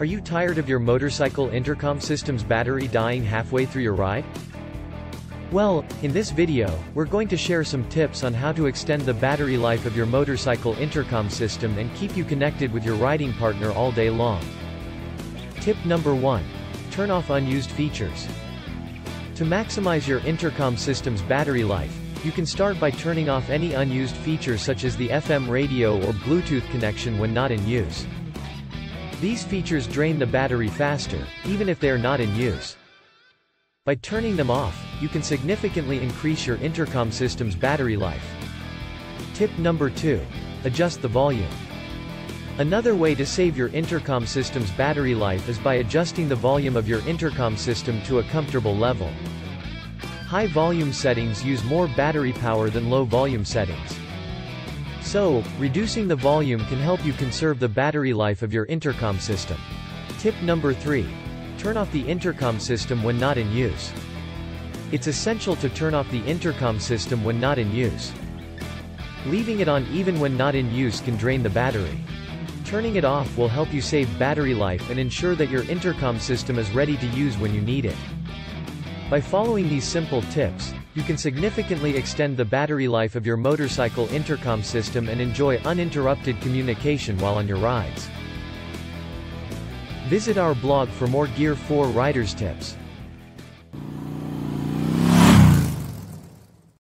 Are you tired of your motorcycle intercom system's battery dying halfway through your ride? Well, in this video, we're going to share some tips on how to extend the battery life of your motorcycle intercom system and keep you connected with your riding partner all day long. Tip number 1. Turn off unused features. To maximize your intercom system's battery life, you can start by turning off any unused features such as the FM radio or Bluetooth connection when not in use. These features drain the battery faster, even if they are not in use. By turning them off, you can significantly increase your intercom system's battery life. Tip number 2. Adjust the volume. Another way to save your intercom system's battery life is by adjusting the volume of your intercom system to a comfortable level. High volume settings use more battery power than low volume settings. So, reducing the volume can help you conserve the battery life of your intercom system. Tip number 3. Turn off the intercom system when not in use. It's essential to turn off the intercom system when not in use. Leaving it on even when not in use can drain the battery. Turning it off will help you save battery life and ensure that your intercom system is ready to use when you need it. By following these simple tips, you can significantly extend the battery life of your motorcycle intercom system and enjoy uninterrupted communication while on your rides. Visit our blog for more Gear4riderz tips.